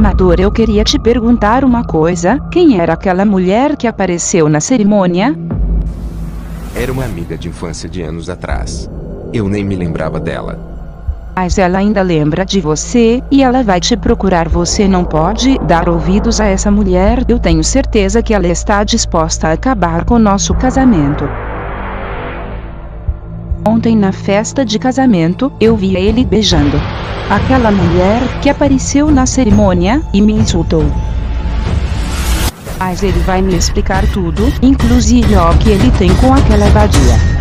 Amador, eu queria te perguntar uma coisa: quem era aquela mulher que apareceu na cerimônia? Era uma amiga de infância de anos atrás. Eu nem me lembrava dela. Mas ela ainda lembra de você, e ela vai te procurar. Você não pode dar ouvidos a essa mulher. Eu tenho certeza que ela está disposta a acabar com nosso casamento. Ontem na festa de casamento, eu vi ele beijando aquela mulher que apareceu na cerimônia e me insultou. Mas ele vai me explicar tudo, inclusive o que ele tem com aquela vadia.